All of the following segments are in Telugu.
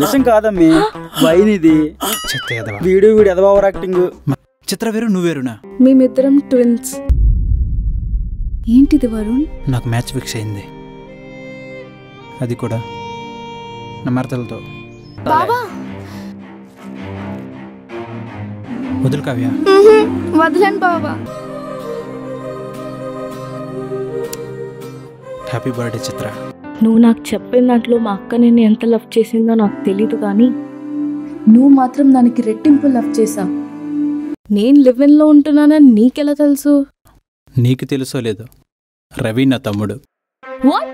విషయం కాదమ్మి. వైన్ ఇది వీడియో వీడు ఎదవ ఓవర్ యాక్టింగ్. చిత్ర వేరు నువ్వేరునా మేమిద్దరం ట్విన్స్. ఏంటిది వరుణ్? నాకు మ్యాచ్ ఫిక్స్ అయింది. అది కూడా నా మరతలతో. బాబా వదులు కావ్య. వదలండి బాబా హ్యాపీ బర్త్డే చిత్ర. నువ్వు నాకు చెప్పిన దాంట్లో మా అక్క నేను ఎంత లవ్ చేసిందో నాకు తెలీదు కానీ నువ్వు మాత్రం దానికి రెట్టింపు లవ్ చేసావు నేను లివిన్లో ఉంటున్నానని నీకెలా తెలుసు? నీకు తెలుసో లేదో? రవి నా తమ్ముడు. వాట్?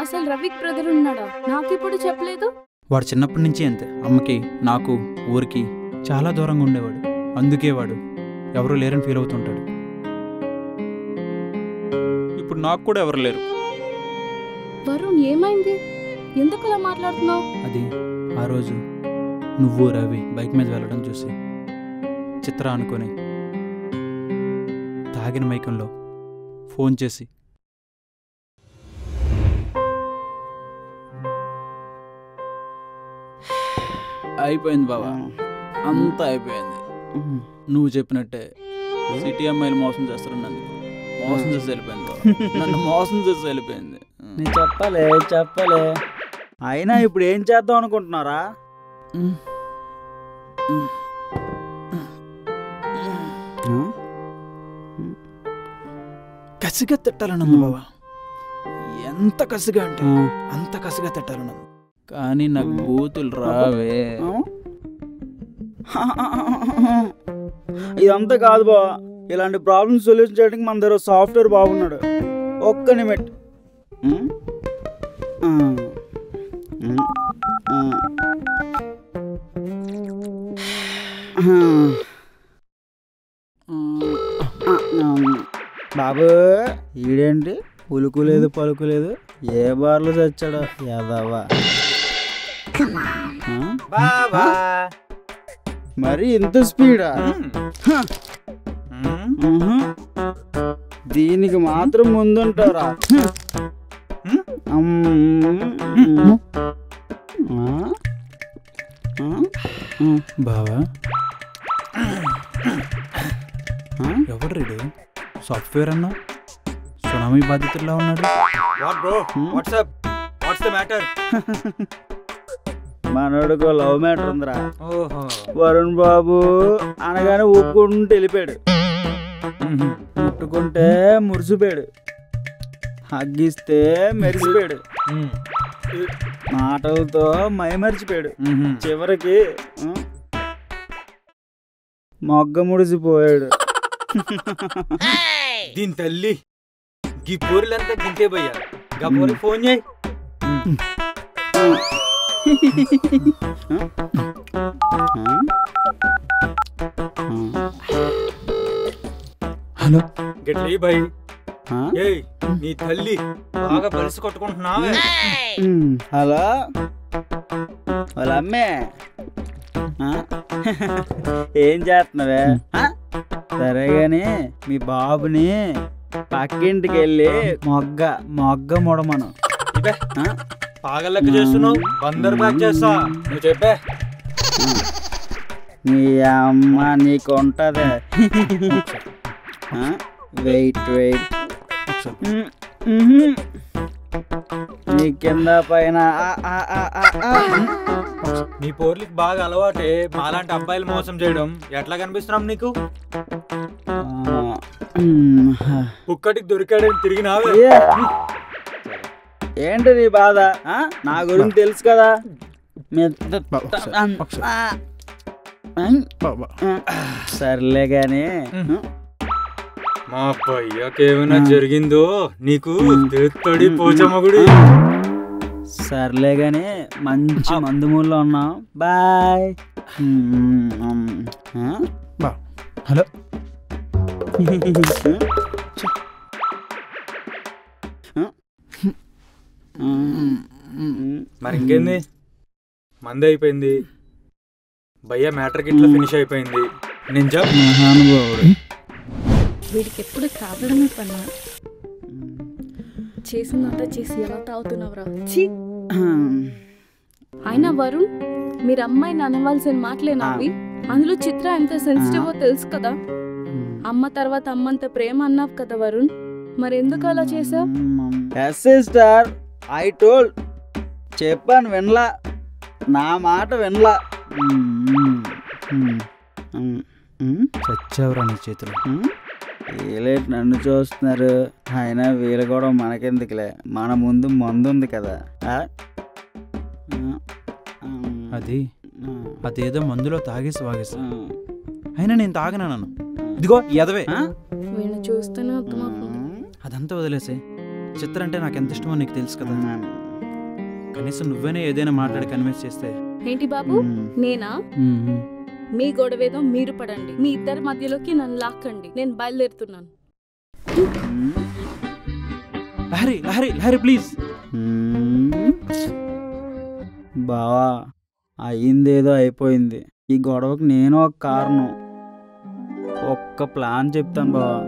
అసలు రవిక్ బ్రదర్ ఉన్నాడా? నాకు ఇప్పుడు చెప్పలేదు? వాడు చిన్నప్పటి నుంచి అంతే. అమ్మకి నాకు ఊరికి చాలా దూరంగా ఉండేవాడు. అందుకే వాడు ఎవరు లేరని ఫీల్ అవుతుంటాడు. ఇప్పుడు నాకు కూడా ఎవరు లేరు. వరుణ్ ఏమైంది? ఎందుకు అలా మాట్లాడుతున్నావు? అది ఆ రోజు నువ్వు రవి బైక్ మీద వెళ్ళడం చూసి చిత్ర అనుకొని తాగిన మైకంలో ఫోన్ చేసి అయిపోయింది బాబా అంతా అయిపోయింది. నువ్వు చెప్పినట్టే సిటీ అమ్మాయిలు మోసం చేస్తారు నన్ను. మోసం చేసి వెళ్ళిపోయింది బాబా. నన్ను మోసం చేసి వెళ్ళిపోయింది. నేను చెప్పలే చెప్పలే. అయినా ఇప్పుడు ఏం చేద్దాం అనుకుంటున్నారా? కసిగా తిట్టాలనుంది బాబా ఎంత కసిగా అంటే అంత కసిగా తిట్టాలనుంది. కానీ నాకు బూతులు రావే. ఇదంతా కాదు బా ఇలాంటి ప్రాబ్లమ్స్ సొల్యూషన్ చేయడానికి మన దగ్గర సాఫ్ట్వేర్ బాగున్నాడు ఒక్క నిమిట్. బాబు ఈడేంటి? ఉలుకు లేదు పలుకు లేదు ఏ బార్లో చచ్చాడో యాదవ్వా. బాబా మరి ఇంత స్పీడా. దీనికి మాత్రం ముందుంటారా? బావా? ఎవడు రీడు సాఫ్ట్వేర్ అన్నా? సునామీ బాధితుల్లో ఉన్నాడు. What bro WhatsApp what's the matter మనోడికో love matter ఉందిరా. ఓహో. వరుణ్ బాబు అనగానే ఊపుకుంటూ వెళ్ళిపోయాడు. ముట్టుకుంటే మురిసిపోయాడు. హగ్గిస్తే మెరిసిపోయాడు. మాటలతో మైమరిచిపోయాడు. చివరికి మొగ్గ ముడిసిపోయాడు. దీని తల్లి గీ పూరులంతా గింతే భయ్యా. ఫోన్ చేయి. హలో. గట్లీ భయ్? ఏయ్ నీ తల్లి బాగా పలిసి కొట్టుకుంటున్నావే. హలో? వాళ్ళ అమ్మే? ఏం చేస్తున్నావే? సరే గాని మీ బాబుని పక్కింటికి వెళ్ళి మొగ్గ మొగ్గ ముడమను? పాగలెక్క చేస్తున్నావు. బందర్ బ్యాక్ చేస్తా. నువ్వు చెప్పే. నీ అమ్మ నీకు ఉంటదే వెయిట్ వెయిట్. నీ కింద పైన. నీ పోర్లకి బాగా అలవాటే మాలాంటి అబ్బాయిలు మోసం చేయడం. ఎట్లా కనిపిస్తున్నాం నీకు? కుక్కటికి దొరికాడని తిరిగినావే. ఏ. ఏంటి నీ బాధ? నా గురించి తెలుసు కదా. సర్లే గాని మా అబ్బాయ్యకి ఏమైనా జరిగిందో నీకు తెలుస్తాడి పోచమ్మగుడి సర్లే గాని మంచి మందు మూల్లో ఉన్నాం. బాయ్. హలో. మరి ఇంకేంది? మంది అయిపోయింది. భయ్య మ్యాటర్ ఇట్లా ఫినిష్ అయిపోయింది. నేను చెప్ మహానుభావుడు. వీడికి ఎప్పుడు తాగడమే పన్నా? చేసిందంతా చేసి ఎలా తాగుతున్నావురా? ఛీ! అయినా వరుణ్ మీరు అమ్మాయిని అనవలసిన మాటలేనా అవి అందులో చిత్ర ఎంత సెన్సిటివో తెలుసు కదా? అమ్మ తర్వాత అమ్మంత ప్రేమ అన్నావు కదా వరుణ్. మరి ఎందుకు అలా చేసావు? సిస్టర్ ఐ టోల్డ్ చెప్పాను వినలా. నా మాట వినలా. చచ్చావురా నీ చేతిలో. వీలేట్ నన్ను చూస్తున్నారు. అయినా వీళ్ళు కూడా మనకెందుకులే? మన ముందు మందు ఉంది కదా అది? అదేదో మందులో తాగేసి వాగేసి. అయినా నేను తాగనాను ఇదిగో ఎదవే చూస్తేనే అదంతా వదిలేసే. చిత్ర అంటే నాకు ఎంత ఇష్టమో నీకు తెలుసు కదా. కనీసం నువ్వేనే ఏదైనా మాట్లాడి కన్విన్స్ చేస్తే. ఏంటి బాబు? నేనా? మీ గొడవేదో మీరు పడండి. మీ ఇద్దరి మధ్యలోకి నన్ను లాక్కండి. నేను బయలుదేరుతున్నాను. లహరి లహరి లహరి ప్లీజ్. బావా అయిందేదో అయిపోయింది. ఈ గొడవకు నేను ఒక కారణం. ఒక్క ప్లాన్ చెప్తాను బావా.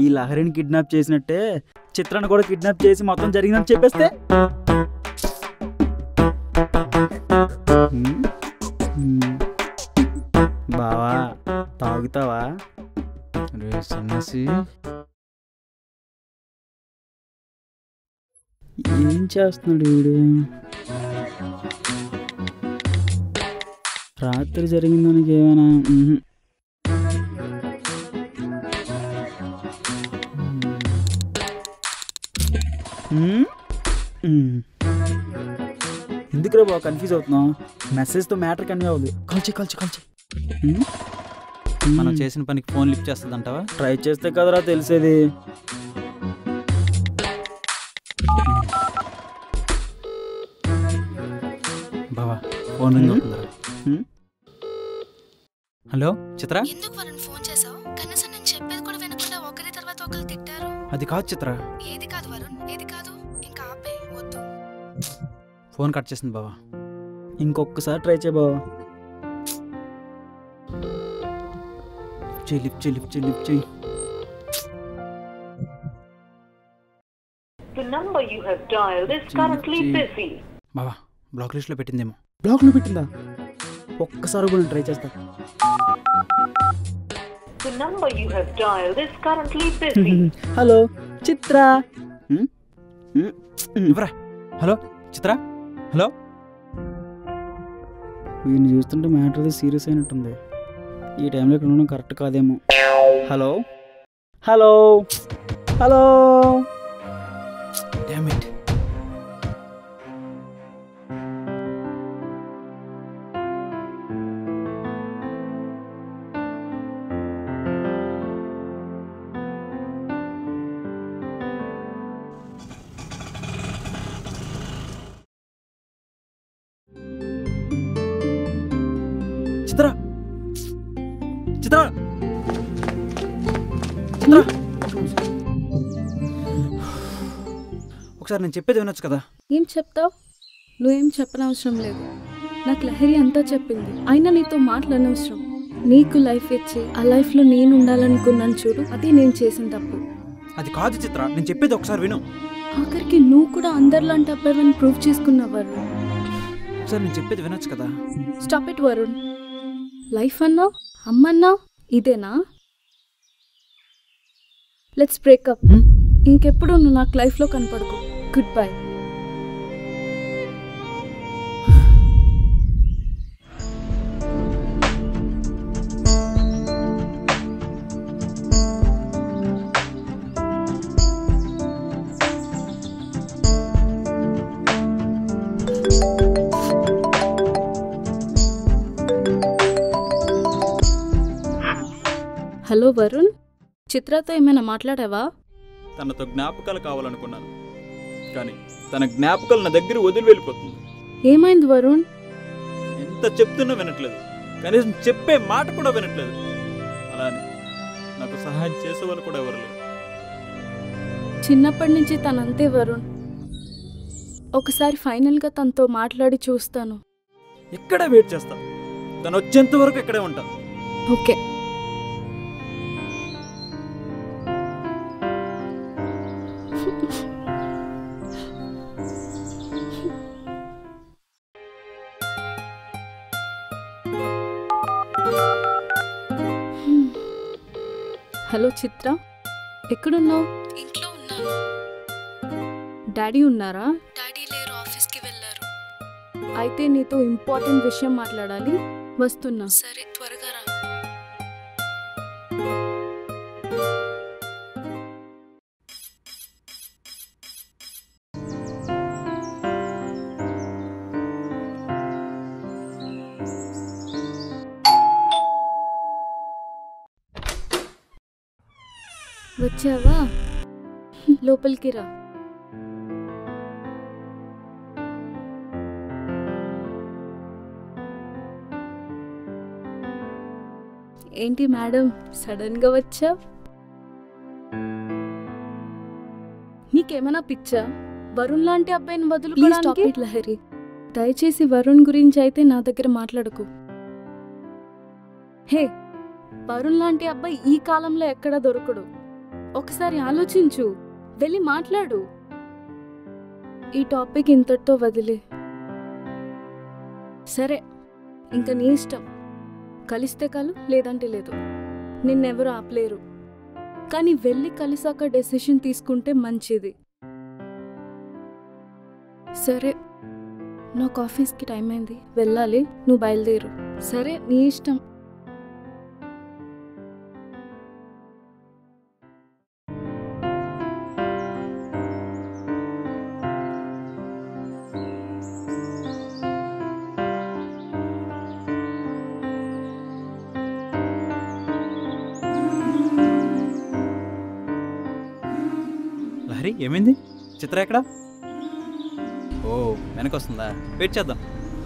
ఈ లహరిని కిడ్నాప్ చేసినట్టే చిత్రాన్ని కూడా కిడ్నాప్ చేసి మొత్తం జరిగిందని చెప్పేస్తే? తాగుతావా? రే సన్యాసి ఏం చేస్తున్నాడు వీడు రాత్రి జరిగిన దానికి ఏమైనా. ఎందుకురా బాబు కన్ఫ్యూజ్ అవుతున్నావు? మెసేజ్తో మ్యాటర్ కన్వే అవ్వదు. కాల్చి కాల్చి కాల్చి. మనం చేసిన పనికి ఫోన్ లిఫ్ట్ చేస్తుంది అంటావా ట్రై చేస్తే కదరా తెలిసేది. బావా ఫోన్ రింగ్ అవుతుందిరా. మ్మ్. హలో చిత్ర? ఎందుకు వరుణ్ ఫోన్ చేసావు? కనీసం నేను చెప్పేది కూడా వినకుండా ఒకరి తర్వాత ఒకరు తిట్టారు. అది కాదు చిత్ర. ఏది కాదు వరుణ్ ఏది కాదు? ఇంకా ఆపే వద్దు. ఫోన్ కట్ చేసింది బావా. ఇంకొకసారి ట్రై చేయ బావా. లిఫ్ట్ చేయి లిఫ్ట్ చేయి లిఫ్ట్ చేయి. లిఫ్ట్ చేయి The number you have dialed is currently busy. బావా బ్లాక్ లిస్ట్లో పెట్టిందేమో. బ్లాక్లో పెట్టిందా? ఒక్కసారి కూడా ట్రై చేస్తా. The number you have dialed is currently busy. Hello Chitra. ఇవ్వరా? హలో చిత్ర? హలో? వీడిని చూస్తుంటే మ్యాటర్ సీరియస్ అయినట్టుంది. ఈ టైంలో ఇక్కడ ఉండడం కరెక్ట్ కాదేమో. హలో? హలో? హలో? డామిట్ ఒకసారి నేను చెప్పేది వినొచ్చు కదా? ఏం చెప్తావు? నువ్వేం చెప్పనవసరం లేదు. నాకు లహరి అంతా చెప్పింది. అయినా నీతో మాట్లాడనవసరం. నీకు లైఫ్ ఇచ్చి ఆ లైఫ్లో నేను ఉండాలనుకున్నాను చూడు అది నేను చేసిన తప్పు. అది కాదు చిత్ర నేను చెప్పేది ఒకసారి విను. ఆఖరికి నువ్వు కూడా అందరిలాంటి అబ్బాయిని ప్రూవ్ చేసుకున్నావు వరుణ్. ఒకసారి నేను చెప్పేది వినొచ్చు కదా? Stop it Varun. లైఫ్ అన్నావు? అమ్మన్నావు? ఇదేనా? Let's breakup Hmm? ఇంకెప్పుడు నువ్వు నాకు లైఫ్లో కనపడకు. గుడ్ బై హలో వరుణ్ చిత్రతో ఏమైనా మాట్లాడావా? తనతో జ్ఞాపకాలు కావాలనుకున్నాను. కానీ తన జ్ఞాపకాలు నా దగ్గర వదిలి వెళ్ళిపోతుంది. ఏమైంది వరుణ్? ఎంత చెప్తున్నా వినట్లేదు. కనీసం చెప్పే మాట కూడా వినట్లేదు. అలానే నాకు సహాయం చేసేవాళ్ళు కూడా ఎవరు లేరు. చిన్నప్పటి నుంచి తనంతే వరుణ్. ఒకసారి ఫైనల్గా తనతో మాట్లాడి చూస్తాను. ఇక్కడే వెయిట్ చేస్తా. తను వచ్చేంత వరకు ఇక్కడే ఉంటా. ఓకే. హలో చిత్ర ఎక్కడున్నావు? ఇంట్లో ఉన్నాను. డాడీ ఉన్నారా? డాడీ లేరు ఆఫీస్కి వెళ్ళారు. అయితే నీతో ఇంపార్టెంట్ విషయం మాట్లాడాలి. వస్తున్నా. సరే త్వరగా రా. వచ్చావా? లోపలికి రా. ఏంటి మేడం సడన్గా వచ్చా? నీకేమైనా పిచ్చా? వరుణ్ లాంటి అబ్బాయిని వదులుకోవడానికి లహరి దయచేసి వరుణ్ గురించి అయితే నా దగ్గర మాట్లాడకు. హే వరుణ్ లాంటి అబ్బాయి ఈ కాలంలో ఎక్కడ దొరకడు. ఒకసారి ఆలోచించు. వెళ్ళి మాట్లాడు. ఈ టాపిక్ ఇంతటితో వదిలే. సరే ఇంక నీ ఇష్టం. కలిస్తే కలు లేదంటే లేదు. నిన్నెవరు ఆపలేరు. కానీ వెళ్ళి కలిసాక డెసిషన్ తీసుకుంటే మంచిది. సరే నాకు ఆఫీస్కి టైం అయింది. వెళ్ళాలి నువ్వు బయలుదేరు. సరే నీ ఇష్టం. ఏమైంది? చిత్ర ఎక్కడ? ఓ వెనకొస్తుందా? వెయిట్ చేద్దాం.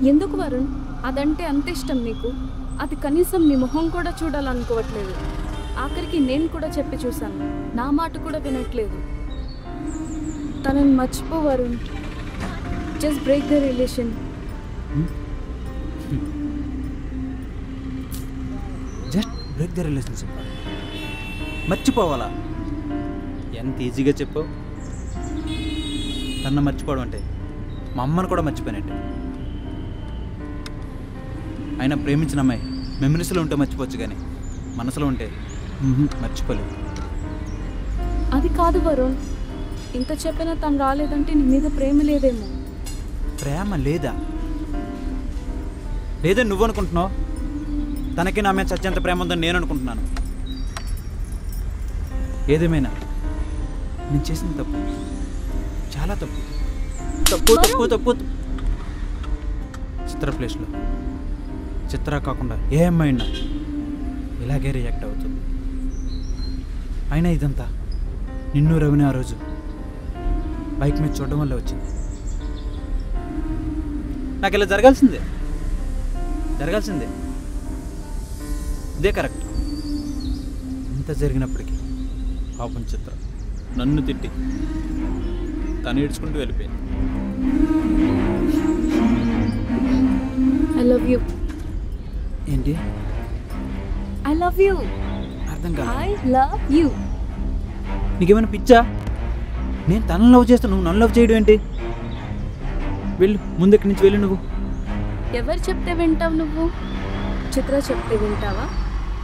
ఎందుకు వరుణ్? అదంటే అంత ఇష్టం నీకు. అది కనీసం నీ మొహం కూడా చూడాలనుకోవట్లేదు. ఆఖరికి నేను కూడా చెప్పి చూశాను. నా మాట కూడా వినట్లేదు. తనని మర్చిపో Varun. Just break the relation just break the relationship మర్చిపోవాలా? ఎంత ఈజీగా చెప్పు తన మర్చిపోవడం అంటే మా అమ్మను కూడా మర్చిపోయినట్టే ఆయన ప్రేమించిన అమ్మాయి మెమరీస్లో ఉంటే మర్చిపోవచ్చు కానీ మనసులో ఉంటే మర్చిపోలేదు అది కాదు వరుణ్. ఇంత చెప్పినా తను రాలేదంటే నీ మీద ప్రేమ లేదేమో. ప్రేమ లేదా? లేదని నువ్వు అనుకుంటున్నావు? తనకి నా మీద చచ్చేంత ప్రేమ ఉందని నేను అనుకుంటున్నాను. ఏదేమైనా నేను చేసిన తప్పు. చాలా తప్పు. తప్పు తప్పు తప్పు. చిత్ర ప్లేస్లో. చిత్ర కాకుండా ఏ అమ్మాయి అయినా ఇలాగే రియాక్ట్ అవుతుంది. అయినా ఇదంతా నిన్ను రవిని ఆ రోజు బైక్ మీద చూడడం వల్ల వచ్చింది. నాకు ఇలా జరగాల్సిందే. జరగాల్సిందే. ఇదే కరెక్ట్. ఇంత జరిగినప్పటికీ పాపం చిత్ర నన్ను తిట్టి తను ఏడ్చుకుంటూ వెళ్ళిపోయింది. ఐ లవ్ యూ ఏంటి? ఐ లవ్ యూ అర్థం కాదు ఐ లవ్ యూ నీకేమైనా పిచ్చా? నేను తనని లవ్ చేస్తా నువ్వు నన్ను లవ్ చేయడం ఏంటి? వెళ్ళు ముందు ఇక్కడి నుంచి వెళ్ళు నువ్వు. ఎవరు చెప్తే వింటావు నువ్వు? చిత్ర చెప్తే వింటావా?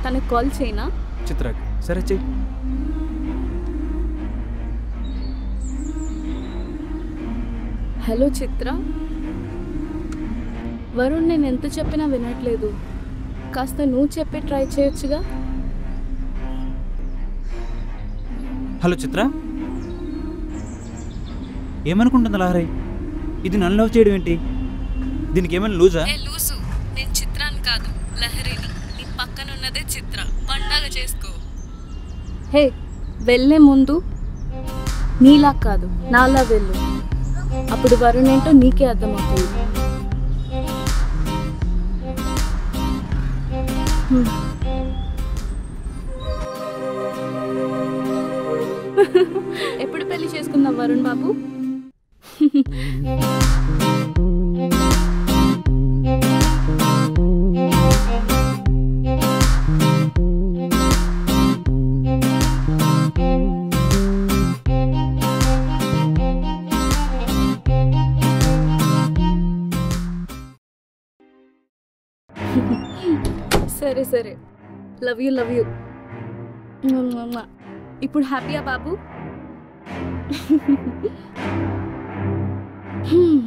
తనకు కాల్ చేయనా? చిత్ర సరే చెయ్యి హలో చిత్ర. వరుణ్ నేను ఎంత చెప్పినా వినట్లేదు. కాస్త నువ్వు చెప్పి ట్రై చేయొచ్చుగా? హలో చిత్ర. ఏమనుకుంటుంది లహరి ఇది నన్ను లవ్ చేయడం ఏంటి? దీనికి ఏమైనా లూజా? ఏ లూసు నేను చిత్రాన్ని కాదు లహరిని. నీ పక్కన ఉన్నదే చిత్ర. పండగ చేసుకో. హే వెళ్ళే ముందు నీలా కాదు నాలా వెళ్ళు. అప్పుడు వరుణ్ ఏంటో నీకే అర్థమవుతుంది. ఎప్పుడు పెళ్ళి చేసుకుందాం వరుణ్ బాబు? లవ్ యూ లవ్ యూ ఇప్పుడు హ్యాపీయా బాబు? హ్మ్.